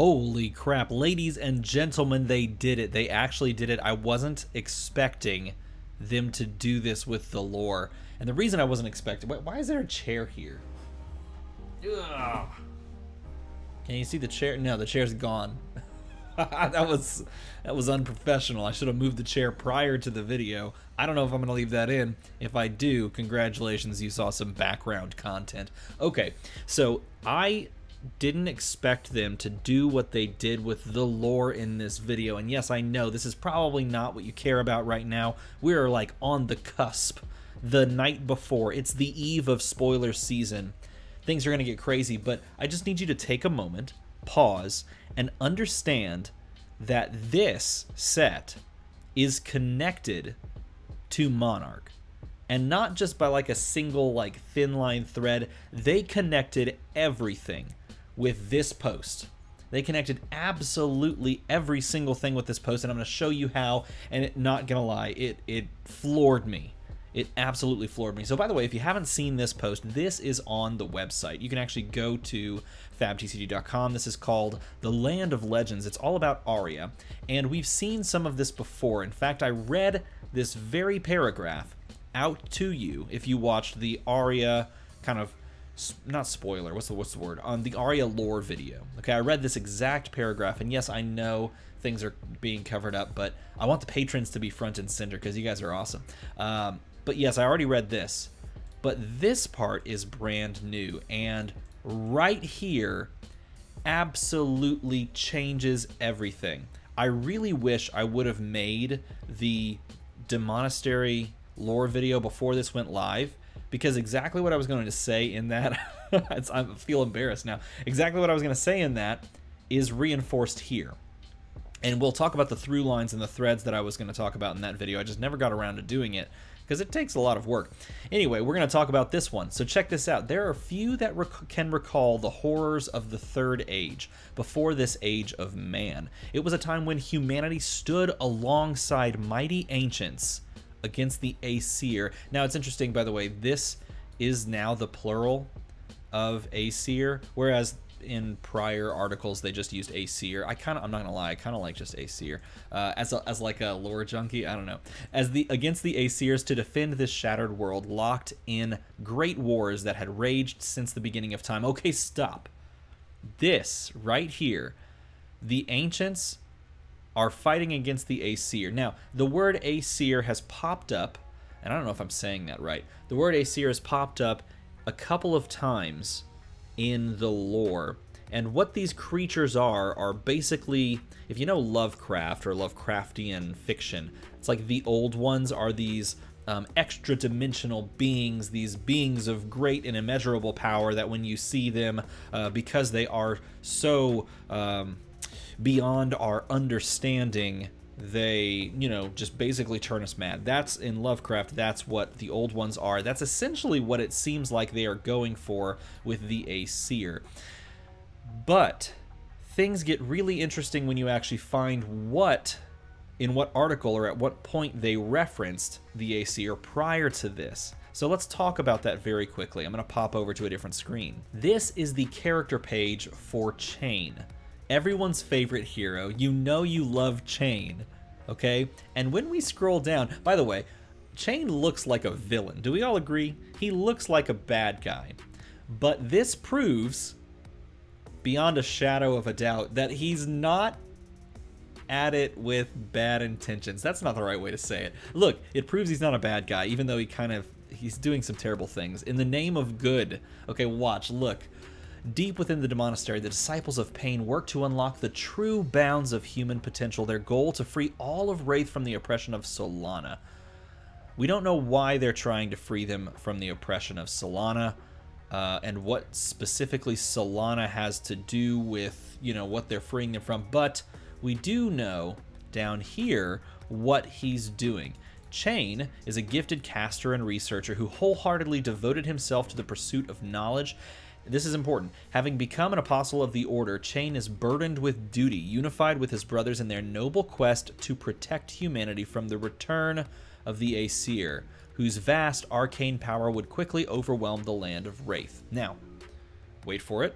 Holy crap, ladies and gentlemen, they did it. They actually did it. I wasn't expecting them to do this with the lore. And the reason I wasn't expecting, why is there a chair here? Ugh. Can you see the chair? No, the chair's gone. that was that was unprofessional. I should have moved the chair prior to the video. I don't know if I'm going to leave that in. If I do, congratulations, you saw some background content. Okay, so I didn't expect them to do what they did with the lore in this video. And yes, I know this is probably not what you care about right now. We're like on the cusp, the night before. It's the eve of spoiler season. Things are going to get crazy, but I just need you to take a moment, pause, and understand that this set is connected to Monarch. And not just by like a single like thin line thread, they connected everything with this post. They connected absolutely every single thing with this post, and I'm going to show you how. And it, not gonna lie, it it floored me. It absolutely floored me. So, by the way, if you haven't seen this post, this is on the website. You can actually go to fabtcg.com. This is called The Land of Legends. It's all about Aria, and we've seen some of this before. In fact, I read this very paragraph out to you if you watched the Aria kind of not spoiler what's the what's the word on the Aria lore video okay I read this exact paragraph and yes I know things are being covered up but I want the patrons to be front and center because you guys are awesome um, but yes, I already read this. But this part is brand new. And right here absolutely changes everything. I really wish I would have made the Demonastery lore video before this went live because exactly what I was going to say in that, I feel embarrassed now. Exactly what I was going to say in that is reinforced here. And we'll talk about the through lines and the threads that I was going to talk about in that video. I just never got around to doing it because it takes a lot of work. Anyway, we're going to talk about this one. So check this out. There are few that rec can recall the horrors of the Third Age, before this age of man. It was a time when humanity stood alongside mighty ancients against the Aesir. Now, it's interesting, by the way, this is now the plural of Aesir, whereas in prior articles they just used Aesir. I kind of I'm not gonna lie, I kind of like just Aesir uh, as a, as like a lore junkie. I don't know. As the against the Aesirs to defend this shattered world, locked in great wars that had raged since the beginning of time. Okay, stop. This right here, the ancients are fighting against the Aesir. Now, the word Aesir has popped up, and I don't know if I'm saying that right. The word Aesir has popped up a couple of times in the lore. And what these creatures are, are basically, if you know Lovecraft or Lovecraftian fiction, it's like the old ones are these um, extra dimensional beings, these beings of great and immeasurable power that when you see them, uh, because they are so um, beyond our understanding, they, you know, just basically turn us mad. That's in Lovecraft, that's what the old ones are. That's essentially what it seems like they are going for with the Aesir. But things get really interesting when you actually find what in what article or at what point they referenced the Aesir prior to this. So let's talk about that very quickly. I'm going to pop over to a different screen. This is the character page for Chane everyone's favorite hero. You know you love Chane, okay? And when we scroll down, by the way, Chane looks like a villain. Do we all agree? He looks like a bad guy. But this proves, beyond a shadow of a doubt, that he's not at it with bad intentions. That's not the right way to say it. Look, it proves he's not a bad guy, even though he kind of he's doing some terrible things in the name of good. Okay, watch, look. Deep within the Demonastery, the Disciples of Pain work to unlock the true bounds of human potential, their goal to free all of Rathe from the oppression of Solana. We don't know why they're trying to free them from the oppression of Solana, uh, and what specifically Solana has to do with, you know, what they're freeing them from, but we do know down here what he's doing. Chane is a gifted caster and researcher who wholeheartedly devoted himself to the pursuit of knowledge this is important. Having become an apostle of the order, Chane is burdened with duty, unified with his brothers in their noble quest to protect humanity from the return of the Aesir, whose vast arcane power would quickly overwhelm the land of Rathe. Now, wait for it.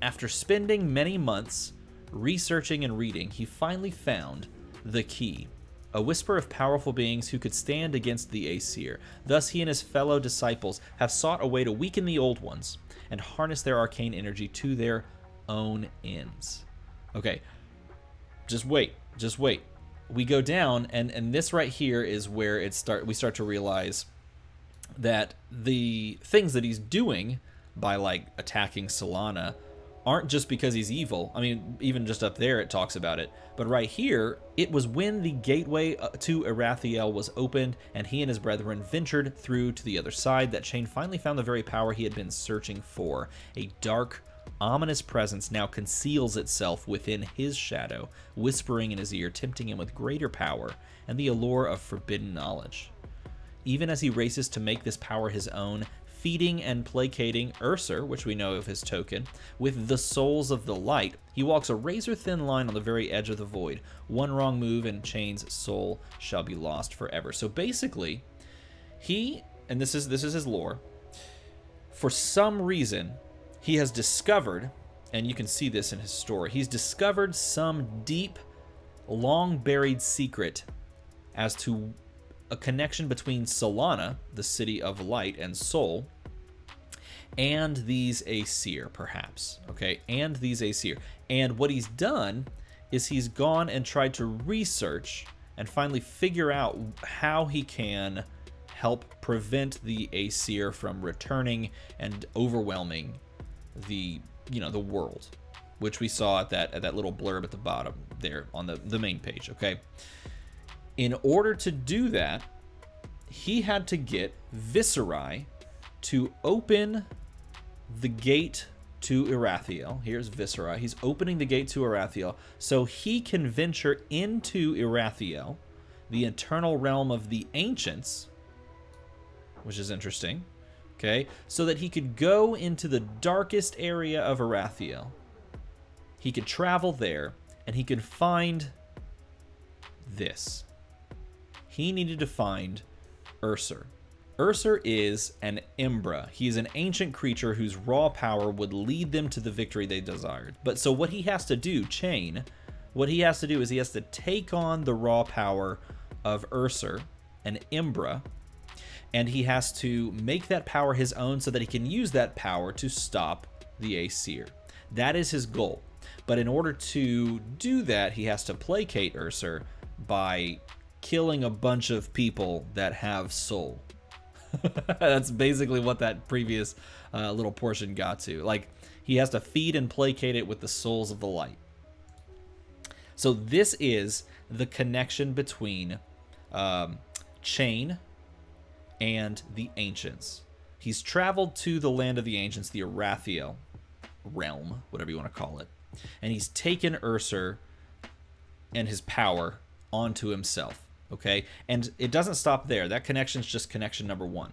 After spending many months researching and reading, he finally found the key a whisper of powerful beings who could stand against the Aesir. Thus, he and his fellow disciples have sought a way to weaken the old ones and harness their arcane energy to their own ends. Okay, just wait, just wait. We go down, and and this right here is where it start. We start to realize that the things that he's doing by like attacking Solana aren't just because he's evil. I mean, even just up there it talks about it. But right here, it was when the gateway uh, to Irathiel was opened and he and his brethren ventured through to the other side that Chane finally found the very power he had been searching for. A dark, ominous presence now conceals itself within his shadow, whispering in his ear, tempting him with greater power and the allure of forbidden knowledge. Even as he races to make this power his own, feeding and placating Ursur, which we know of his token, with the souls of the light, he walks a razor thin line on the very edge of the void. One wrong move and Chane's soul shall be lost forever. So basically, he and this is this is his lore. For some reason, he has discovered, and you can see this in his story, he's discovered some deep, long buried secret as to a connection between Solana, the city of light and soul, and these Aesir, perhaps. Okay, and these Aesir. And what he's done is he's gone and tried to research and finally figure out how he can help prevent the Aesir from returning and overwhelming the you know the world, which we saw at that at that little blurb at the bottom there on the the main page. Okay. In order to do that, he had to get Viserai to open the gate to Irathiel. Here's Viserai. He's opening the gate to Irathiel so he can venture into Irathiel, the eternal realm of the ancients, which is interesting. Okay, so that he could go into the darkest area of Irathiel. He could travel there and he could find this. He needed to find Ursur. Ursur is an Imbra. He is an ancient creature whose raw power would lead them to the victory they desired. But so what he has to do, Chane, what he has to do is he has to take on the raw power of Ursur, an Imbra, and he has to make that power his own so that he can use that power to stop the Aesir. That is his goal. But in order to do that, he has to placate Ursur by killing a bunch of people that have soul. That's basically what that previous uh, little portion got to. Like, he has to feed and placate it with the souls of the light. So, this is the connection between um, Chane and the Ancients. He's traveled to the land of the Ancients, the Irathiel realm, whatever you want to call it. And he's taken Ursur and his power onto himself. Okay, and it doesn't stop there. That connection is just connection number one.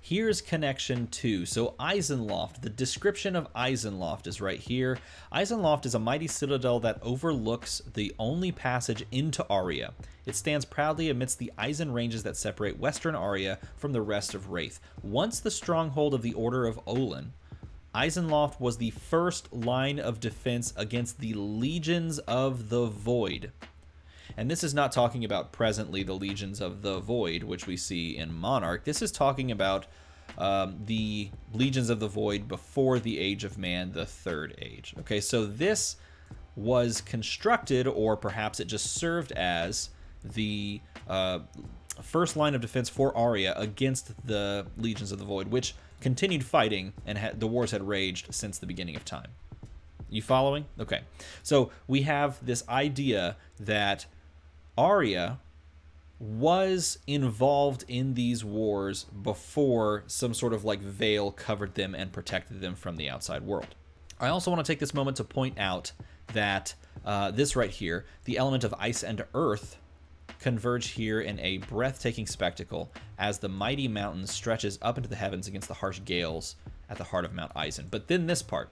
Here's connection two. So Isenloft, the description of Isenloft is right here. Isenloft is a mighty citadel that overlooks the only passage into Aria. It stands proudly amidst the Isen ranges that separate western Aria from the rest of Rathe. Once the stronghold of the Order of Olin, Isenloft was the first line of defense against the legions of the Void. And this is not talking about presently the legions of the Void, which we see in Monarch. This is talking about um, the legions of the Void before the Age of Man, the Third Age. Okay, so this was constructed, or perhaps it just served as the uh, first line of defense for Aria against the legions of the Void, which continued fighting and had, the wars had raged since the beginning of time. You following? Okay. So we have this idea that Aria was involved in these wars before some sort of like veil covered them and protected them from the outside world. I also want to take this moment to point out that uh, this right here, the element of ice and earth, converge here in a breathtaking spectacle as the mighty mountain stretches up into the heavens against the harsh gales at the heart of Mount Isen. But then this part.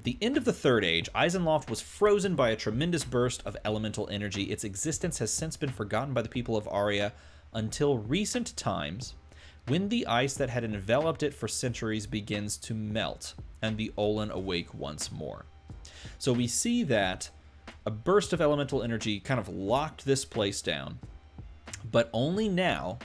At the end of the Third Age, Isenloft was frozen by a tremendous burst of elemental energy. Its existence has since been forgotten by the people of Aria until recent times when the ice that had enveloped it for centuries begins to melt and the Olin awake once more. So we see that a burst of elemental energy kind of locked this place down. But only now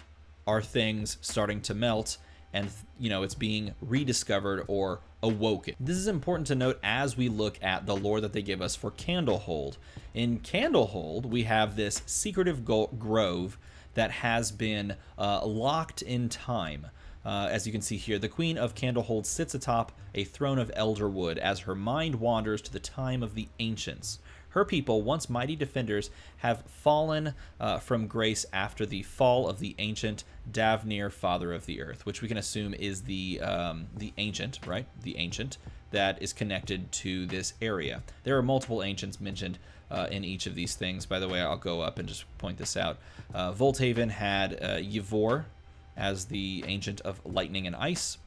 are things starting to melt and you know it's being rediscovered or awoken. This is important to note as we look at the lore that they give us for Candlehold. In Candlehold, we have this secretive grove that has been uh, locked in time. Uh, as you can see here, the Queen of Candlehold sits atop a throne of elderwood as her mind wanders to the time of the ancients. Her people, once mighty defenders, have fallen uh, from grace after the fall of the ancient Davnir, father of the earth, which we can assume is the um, the ancient, right? The ancient that is connected to this area. There are multiple ancients mentioned uh, in each of these things. By the way, I'll go up and just point this out. Uh, Volthaven had uh, Yvor as the ancient of lightning and ice.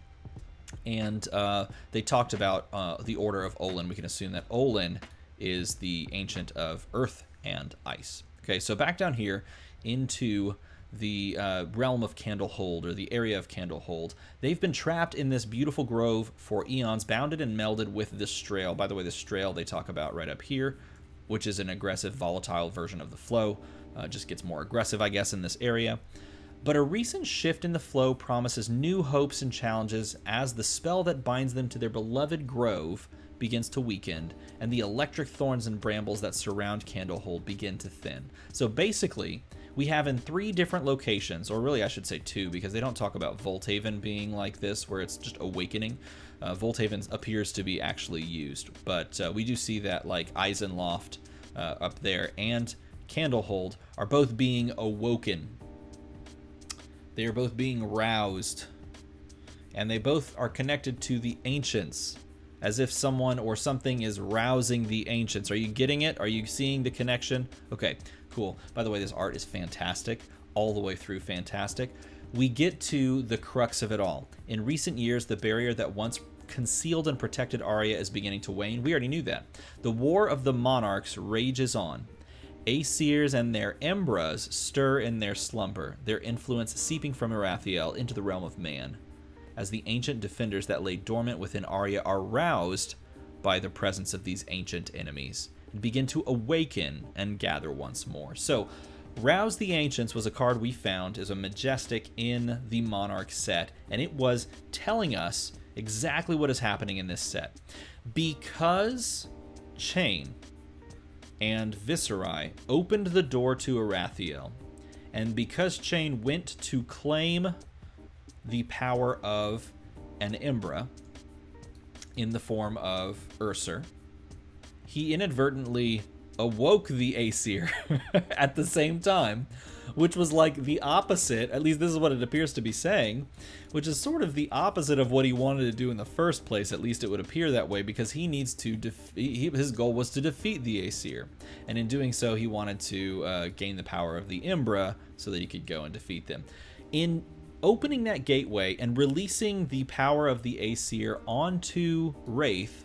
And uh, they talked about uh, the order of Olin. We can assume that Olin is the ancient of earth and ice. Okay, so back down here into the uh, realm of Candlehold or the area of Candlehold. They've been trapped in this beautiful grove for eons, bounded and melded with this Strail. By the way, the Strail they talk about right up here, which is an aggressive, volatile version of the flow. Uh, just gets more aggressive, I guess, in this area. But a recent shift in the flow promises new hopes and challenges as the spell that binds them to their beloved grove begins to weaken, and the electric thorns and brambles that surround Candlehold begin to thin. So basically, we have in three different locations, or really I should say two, because they don't talk about Volthaven being like this, where it's just awakening. Uh, appears to be actually used, but uh, we do see that like Isenloft uh, up there and Candlehold are both being awoken. They are both being roused, and they both are connected to the ancients as if someone or something is rousing the ancients. Are you getting it? Are you seeing the connection? Okay, cool. By the way, this art is fantastic, all the way through fantastic. We get to the crux of it all. In recent years, the barrier that once concealed and protected Aria is beginning to wane. We already knew that. The War of the Monarchs rages on. Aesirs and their Embras stir in their slumber, their influence seeping from Irathiel into the realm of man as the ancient defenders that lay dormant within Aria are roused by the presence of these ancient enemies and begin to awaken and gather once more. So, Rouse the Ancients was a card we found as a majestic in the Monarch set, and it was telling us exactly what is happening in this set. Because Chane and Viserai opened the door to Arathiel. and because Chane went to claim the power of an Embra in the form of Ursur. He inadvertently awoke the Aesir at the same time, which was like the opposite, at least this is what it appears to be saying, which is sort of the opposite of what he wanted to do in the first place, at least it would appear that way, because he needs to, his goal was to defeat the Aesir, and in doing so he wanted to uh, gain the power of the Imbra so that he could go and defeat them. In opening that gateway and releasing the power of the Aesir onto Rathe,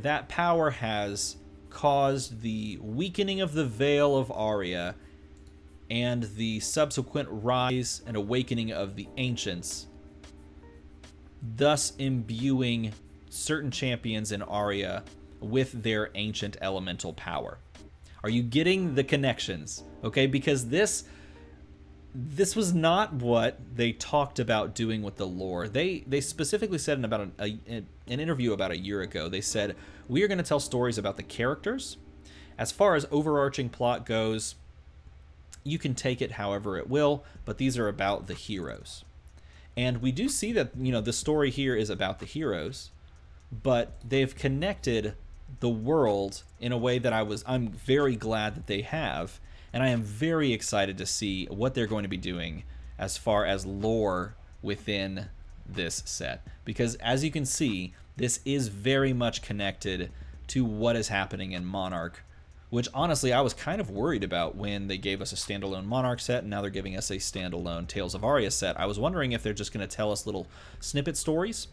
that power has caused the weakening of the veil of Aria and the subsequent rise and awakening of the ancients, thus imbuing certain champions in Aria with their ancient elemental power. Are you getting the connections? Okay, because this this was not what they talked about doing with the lore. They they specifically said in about an, a, an interview about a year ago. They said we are going to tell stories about the characters. As far as overarching plot goes, you can take it however it will, but these are about the heroes. And we do see that you know the story here is about the heroes, but they've connected the world in a way that I was I'm very glad that they have and I am very excited to see what they're going to be doing as far as lore within this set. Because as you can see, this is very much connected to what is happening in Monarch, which honestly I was kind of worried about when they gave us a standalone Monarch set and now they're giving us a standalone Tales of Aria set. I was wondering if they're just going to tell us little snippet stories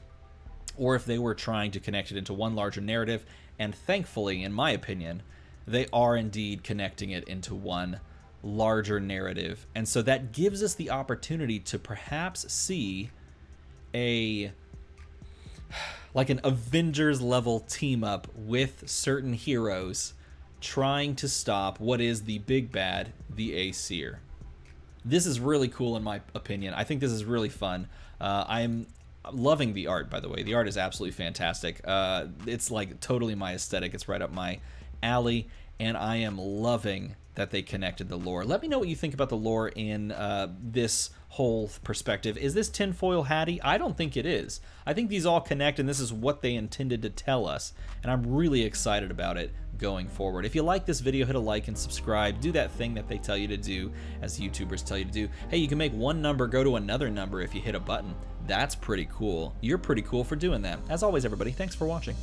or if they were trying to connect it into one larger narrative. And thankfully, in my opinion, they are indeed connecting it into one larger narrative. And so that gives us the opportunity to perhaps see a like an Avengers level team up with certain heroes trying to stop what is the big bad, the Aesir. This is really cool in my opinion. I think this is really fun. Uh, I'm loving the art, by the way. The art is absolutely fantastic. Uh, it's like totally my aesthetic. It's right up my alley, and I am loving that they connected the lore. Let me know what you think about the lore in uh, this whole perspective. Is this tinfoil hatty? I don't think it is. I think these all connect, and this is what they intended to tell us, and I'm really excited about it going forward. If you like this video, hit a like and subscribe. Do that thing that they tell you to do, as YouTubers tell you to do. Hey, you can make one number go to another number if you hit a button. That's pretty cool. You're pretty cool for doing that. As always, everybody, thanks for watching.